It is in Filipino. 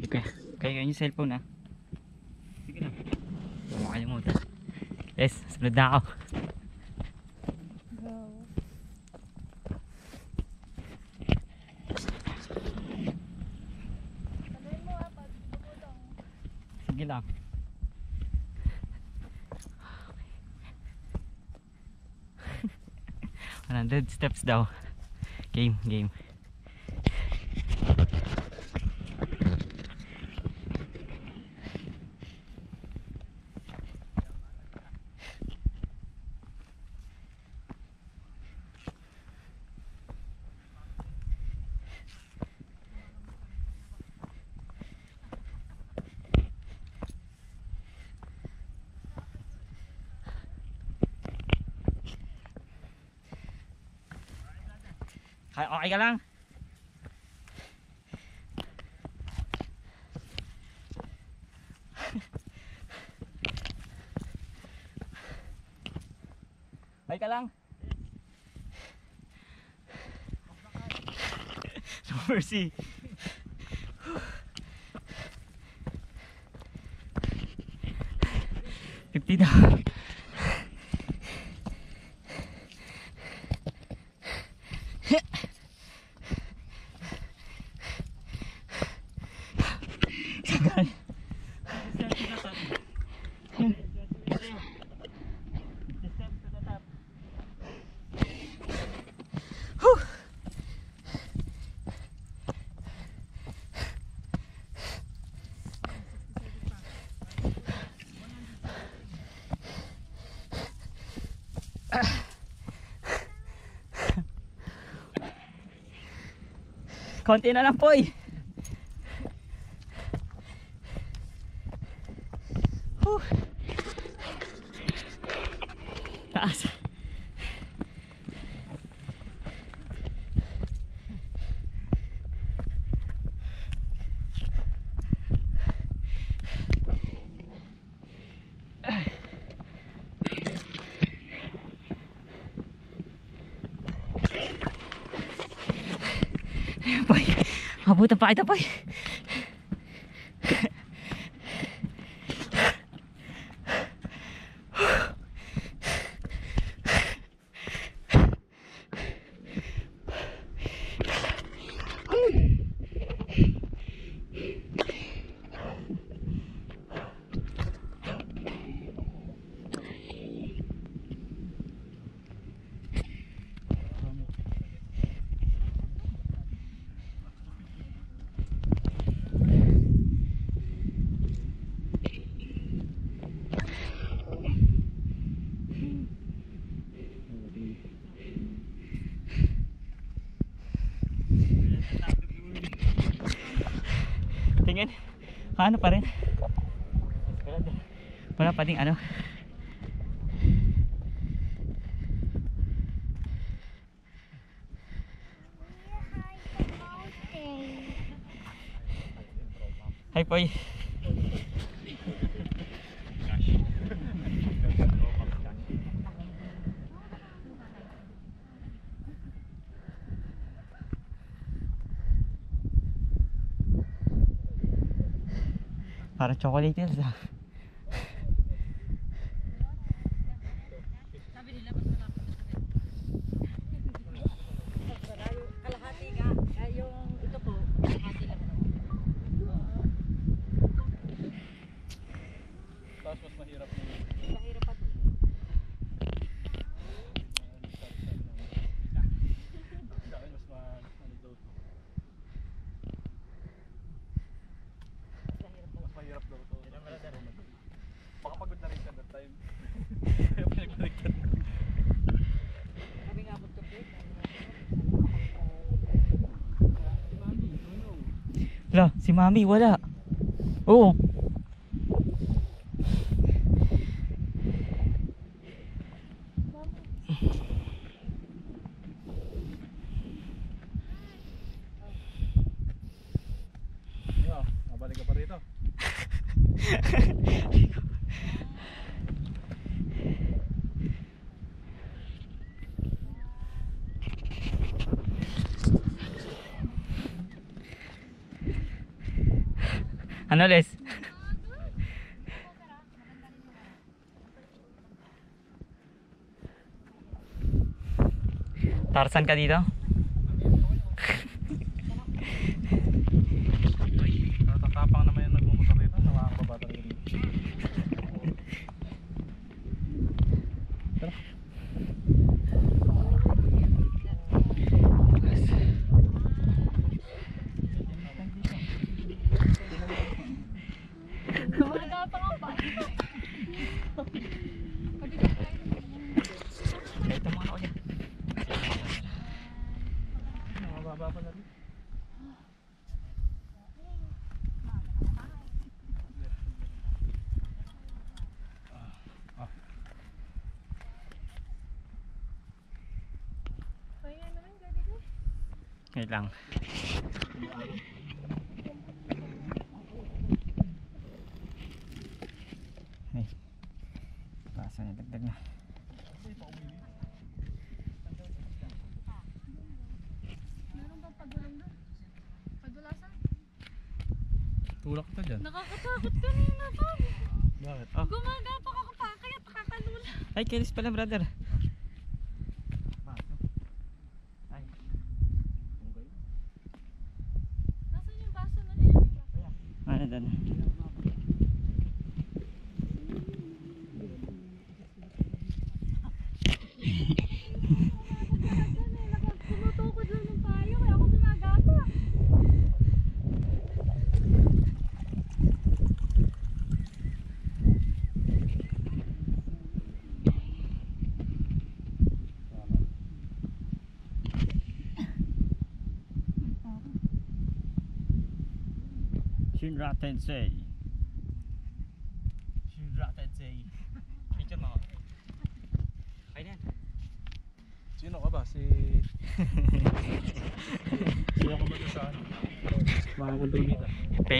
Okay. Kaya yung cellphone ah. Sige na. Huwag mo kalimutan. Yes, sunod na ako. Sige lang. One hundred steps daw. Game, game. Okay ka lang? Okay ka lang? No mercy. Fifty Konti na lang po eh. Whew. Taas. Po. Mabutan pa kita po. Tingin. Ano pa rin? Wala pa ding ano. Hi Poy. Para chocolate yan sa. Kalahati Wala, si Mami wala. Oo. Yeah, nabalik ka pa rito. Ano, Les? Tarsan ka dito? Nakababa pa na ko. Wait lang. Tulak ka dyan. Nakakatakot kanina pa. Bakit? Oh. Gumagapa ka pa, kaya nakakalula. Ay, kilis pala brother. Ay. Nasaan yung baso na yan? Ano doon? Tumutukod lang ng payo, kaya ako gumagapa. Shinra Tensei. Shinra Tensei. Picture mo ako. Ay na yan. Sino ka ba? Si... Sino ka ba sa? Mga kulturita.